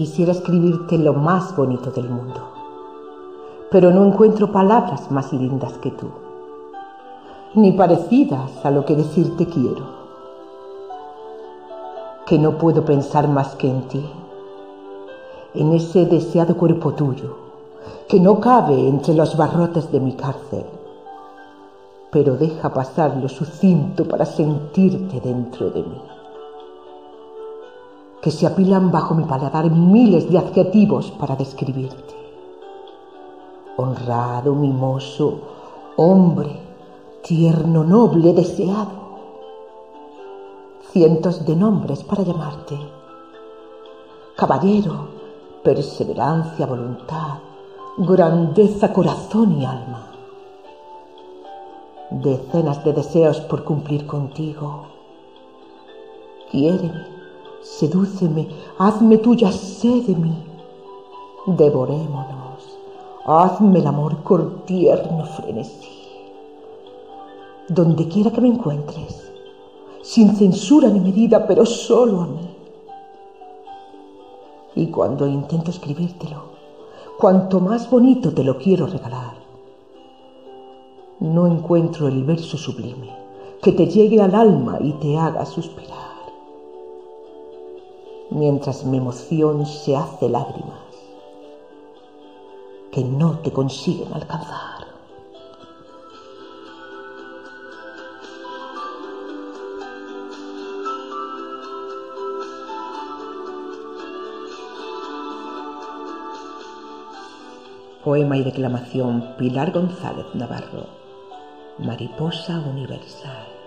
Quisiera escribirte lo más bonito del mundo, pero no encuentro palabras más lindas que tú, ni parecidas a lo que decirte quiero, que no puedo pensar más que en ti, en ese deseado cuerpo tuyo, que no cabe entre los barrotes de mi cárcel, pero deja pasar lo sucinto para sentirte dentro de mí que se apilan bajo mi paladar miles de adjetivos para describirte. Honrado, mimoso, hombre, tierno, noble, deseado. Cientos de nombres para llamarte. Caballero, perseverancia, voluntad, grandeza, corazón y alma. Decenas de deseos por cumplir contigo. Quiéreme sedúceme, hazme tuya, sé de mí. Devorémonos, hazme el amor con tierno frenesí. Donde quiera que me encuentres, sin censura ni medida, pero solo a mí. Y cuando intento escribírtelo, cuanto más bonito te lo quiero regalar, no encuentro el verso sublime que te llegue al alma y te haga suspirar mientras mi emoción se hace lágrimas que no te consiguen alcanzar. Poema y declamación Pilar González Navarro. Mariposa Universal.